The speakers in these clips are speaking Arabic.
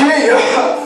شيء.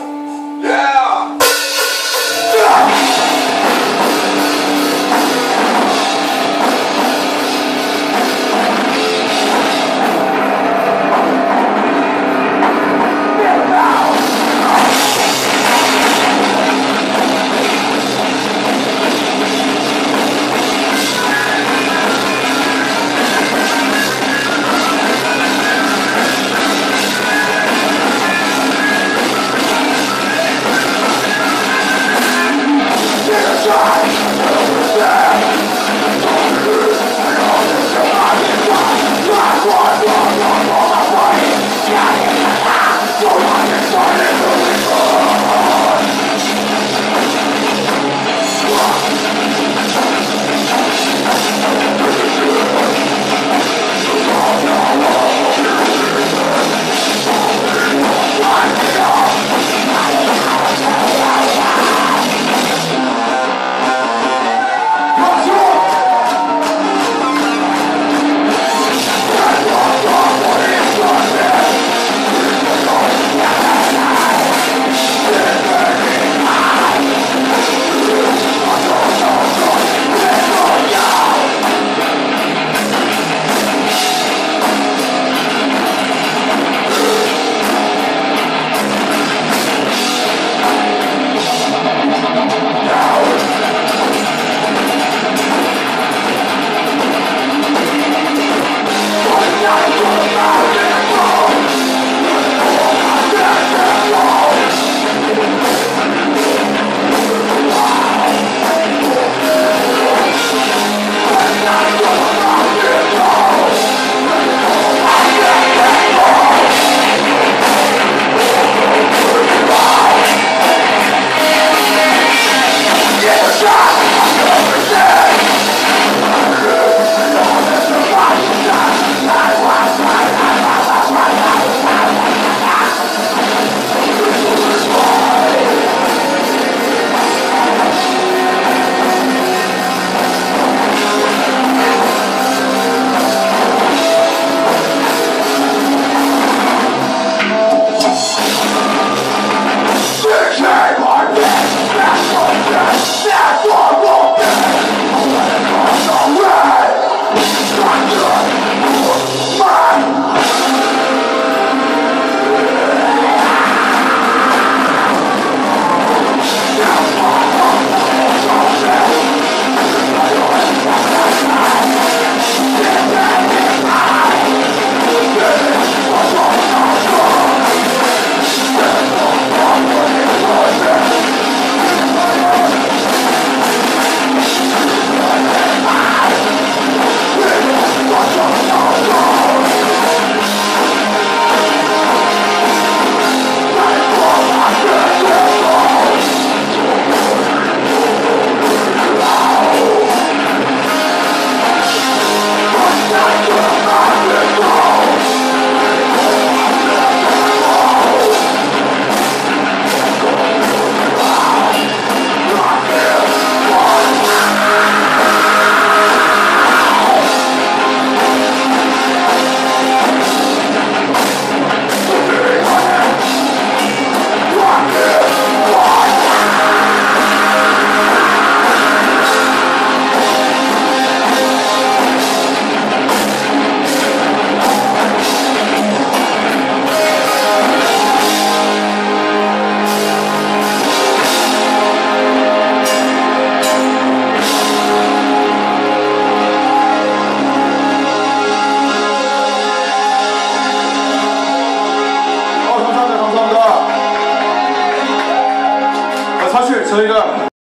それが。